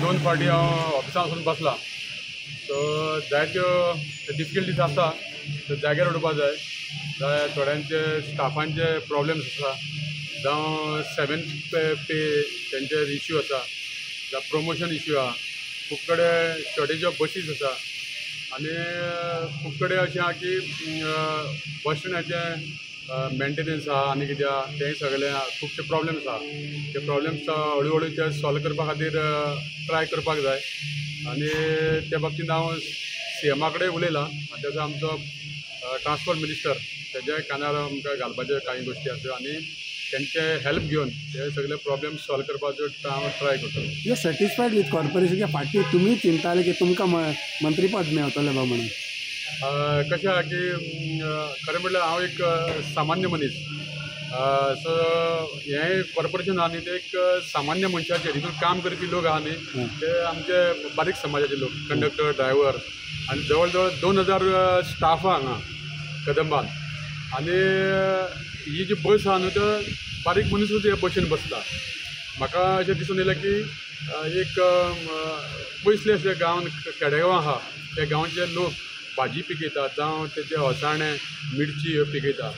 दोन फावटी हांव ऑफिसान वचून बसला. सो जायत्यो डिफिकल्टीज आसा त्यो जाग्यार उडोवपा जाय जाल्यार थोड्यांचे स्टाफांचे प्रॉब्लेम्स आसा जावं सेवन पे पे तेंचे इश्यू आसा जावं प्रमोशन इश्यू आहा. खूब कडेन शॉर्टेज ऑफ बसीस आसा आनी खूब कडेन अशें आहा की बस स्टँडाचें मेंटेनन्स आहा आनी कितें आहा तें सगळें खुबशे प्रॉब्लेम्स आहा ते प्रॉब्लेम्स हळू हळू ते सॉल्व करपा खातीर ट्राय करपाक जाय. आनी त्या बाबतींत हांव सी एमा कडेन उलयलां आनी तेजो आमचो ट्रान्सपोर्ट मिनिस्टर तेज्या कानार आमकां घालपाच्यो कांय गोश्टी आसा आनी तेंचे हेल्प घेवन हे सगळे प्रॉब्लेम सॉल्व करपाचो हांव ट्राय करतो. यू सॅटिस्फायड विथ कॉर्पोरेशन फाटी तुमी चिंताले की तुमकां मंत्रीपद मेळटलें बा म्हणून. कशें आहा की खरें म्हणल्यार हांव एक सामान्य मनीस. सो हें कॉर्पोरेशन आहा न्ही ते एक सामान्य मनशाचेर हितून काम करपी लोक आहा न्ही ते आमचे बारीक समाजाचे लोक कंडक्टर ड्रायव्हर आनी जवळ जवळ दोन हजार स्टाफ आहा हांगा कदंबान आनी ही जी बस आहा न्हू तो बारीक मनीसूच ह्या बसीन बसता म्हाका अशें दिसून येयलें की एक पयसले अशे गांवान खेडेगांव आहा त्या गांवचे लोक भाजी पिकयतात जावं तेचे अळसाणे मिरची ह्यो पिकयतात.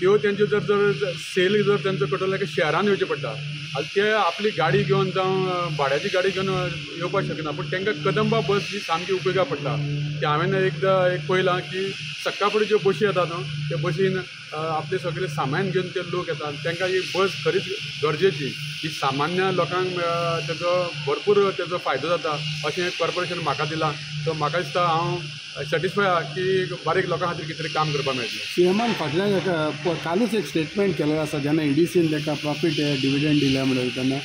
त्यो तेंच्यो जर जर सेल जर तेंचो करतलो जाल्यार शहरान येवचें पडटा. आनी ते आपली गाडी घेवन जावं भाड्याची गाडी घेवन येवपाक शकना पूण तांकां कदंबा बस ही सामकी उपेगा पडटा. ते हांवें एकदां एक पळयलां की सकाळ फुडें ज्यो बशी येतात न्हू त्या बशीन अ, आपलें सगळें सामान घेवन ते लोक येतात तांकां ही बस खरीच गरजेची. ही सामान्य लोकांक तेजो भरपूर तेजो फायदो जाता अशें कॉर्पोरेशन म्हाका दिलां. सो म्हाका दिसता हांव सॅटिस्फाय की बारीक लोकां खातीर कितें तरी काम करपाक मेळटलें सीएमान फाटल्यान कालूच एक स्टेटमेंट केलेलो आसा जेन्ना इंडिसीन ताका प्रॉफीट डिविडंड दिल्या म्हणून तेन्ना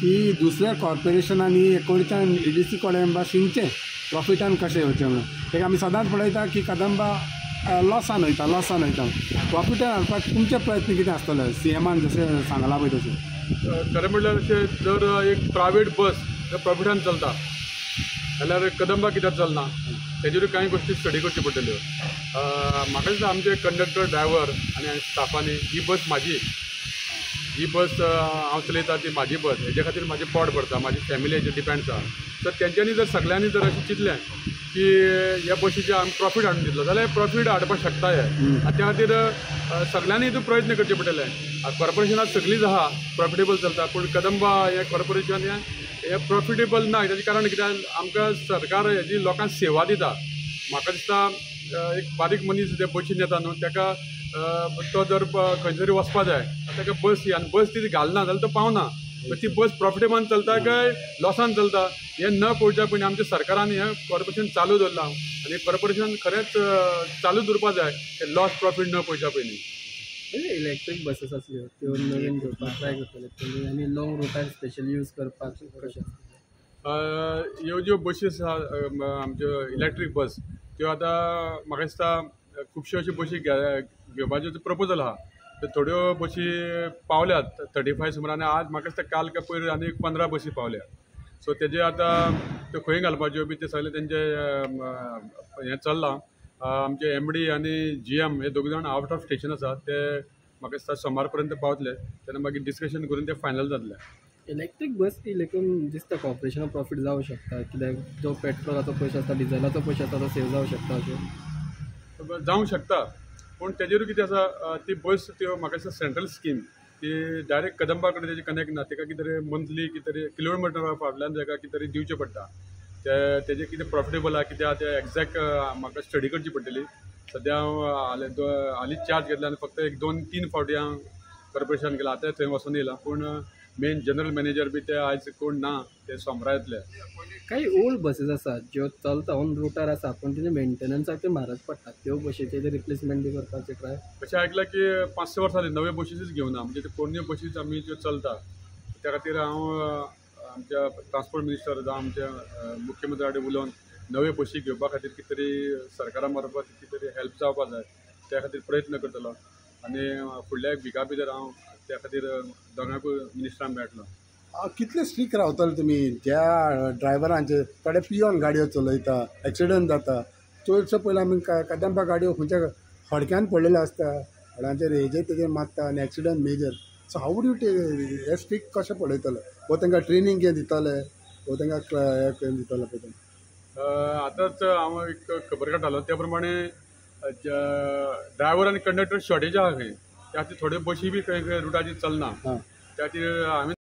की दुसऱ्या कॉर्पोरेशनांनी एकोणच्यान ईडीसी कडेन बा शिंगचें प्रॉफिटान कशें येवचें म्हणून. ताका आमी सदांच पळयता की कदंबा लॉसान वयता लॉसान वयता प्रॉफिटान हाडपाक तुमचे प्रयत्न कितें आसतले सीएमान जशें सांगला पळय तशें खरें म्हणल्यार अशें जर एक प्रायवेट बस प्रॉफिटान चलता जाल्यार कदंबा कित्याक चलना तेजेर कांय गोश्टी स्टडी करच्यो पडटल्यो म्हाका दिसता आमचे कंडक्टर ड्रायव्हर आनी स्टाफांनी ही बस म्हाजी ही बस हांव चलयता ती म्हाजी बस. हेजे खातीर म्हाजें पोट भरता म्हाजी फॅमिली हेजेर डिपेंड्स आहा तर तेंच्यांनी जर सगळ्यांनी जर अशें चिंतलें की ह्या बसीचे आमी प्रॉफीट हाडून दितलो जाल्यार प्रॉफीट हाडपाक शकता हे आनी त्या खातीर सगळ्यांनी हितून प्रयत्न करचे पडटले कॉर्पोरेशनाक सगळींच आहा प्रॉफिटेबल चलता पूण कदंबा हें कॉर्पोरेशन हें हें प्रॉफिटेबल ना हेजें कारण कित्याक आमकां सरकार हेजी लोकांक सेवा दिता. म्हाका दिसता एक बारीक मनीस जे बसीन येता न्हू ताका तो जर प- खंयसरी वचपा जाय ताका बस ही आनी बस ती घालना जाल्यार तो पावना. तर ती बस प्रॉफिटेबल चलता काय लॉसान चलता. हें न पळोवच्या पयलीं आमच्या सरकारान हें कॉर्पोरेशन चालू दवरलां आनी कॉर्पोरेशन खरेंच चालू दवरपा जाय हे लॉस प्रॉफीट न पळोवच्या पयलीं. इलेक्ट्रीक बसीस असल्यो त्यो नवीन घेवपाक ट्राय करतले आनी लॉंग रुटार स्पेशली यूज करपाक कशें ह्यो ज्यो बसी आसा आमच्यो इलेक्ट्रीक बस त्यो आतां म्हाका दिसता खुबश्यो अश्यो बशी घे- घेवपाच्यो प्रपोजल आहा त्यो थोड्यो बशी पावल्यात. थर्टी फायव सुमार आनी आज म्हाका दिसता काल काय पयर आनी पंदरा बसी पावल्या सो तेजे आतां त्यो खंय घालपाच्यो बी ते सगळे तेंचे हें चल्लां. आमचे एम डी आनी जी एम हे दोग जाण आवट ऑफ स्टेशन आसा ते म्हाका दिसता सोमार पर्यंत पावतले. तेन्ना मागीर डिस्कशन करून ते फायनल जातले. इलेक्ट्रीक बस ती लेकून दिसता कॉर्पोरेशना प्रॉफीट जावं शकता कित्याक जो पेट्रोलाचो पयशे आसता डिझेलाचो पयशे आसता तो सेव जावं शकता अशें जावंक शकता. पूण तेजेरूय कितें आसा ती बस त्यो म्हाका दिसता सेंट्रल स्कीम ती डायरेक्ट कदंबा कडेन तेजी कनेक्ट ना तेका कितें तरी मंथली कितें तरी किलोमिटरा फाटल्यान ताका कितें तरी दिवचें पडटा ते तेजें कितें प्रॉफिटेबल आहा कितें आहा तें एग्जॅक्ट म्हाका स्टडी करची पडटली सद्या हांव हाले हालींच चार्ज घेतला आनी फक्त एक दोन तीन फावटी हांव कॉर्पोरेशन गेला आतां थंय वचून येयला पूण मेन जनरल मॅनेजर बी ते आयज कोण ना ते सोमरा येतले काही ओल्ड बसीस आसात ज्यो चलता ऑन रुटार आसा पूण तेजे मेंटेनन्साक ते म्हारग पडटा त्यो बसीचे रिप्लेसमेंट बी करपाचे ट्राय अशें आयकलां की पांच स वर्सां जालीं नव्यो बसीच घेवना म्हणजे त्यो पोरण्यो बसीच आमी ज्यो चलता त्या खातीर हांव आमच्या ट्रान्सपोर्ट मिनिस्टर जावं आमच्या मुख्यमंत्र्या कडेन उलोवन नव्यो बसी घेवपा खातीर कितें तरी सरकारा मार्फत कितें तरी हेल्प जावपा जाय त्या खातीर प्रयत्न करतलो. आनी फुडल्या एक विका भितर हांव त्या खातीर दोगांकूय मिनिस्टरांक मेळटलो कितले स्ट्रीक रावतले तुमी ज्या ड्रायव्हरांचे थोडे पियोन गाडयो चलयता एक्सिडंट जाता. चडसो पयलीं आमी कदंबा गाडयो खंयच्या हडक्यान पडलेल्यो आसता हडांचेर हेजेर तेजेर मारता आनी accident major. So how do they he streak कशें पळयतले वो तांकां ट्रेनींग कितें दितले? वो तांकां हें दितले पळय? आतांच हांव एक खबर काडटालो. त्या प्रमाणे ड्रायव्हर आनी कंडक्टर शॉर्टेज आहा खंय? त्याचे थोडे बशी बी खंय खंय रुटाचेर चलना. त्याची हांवें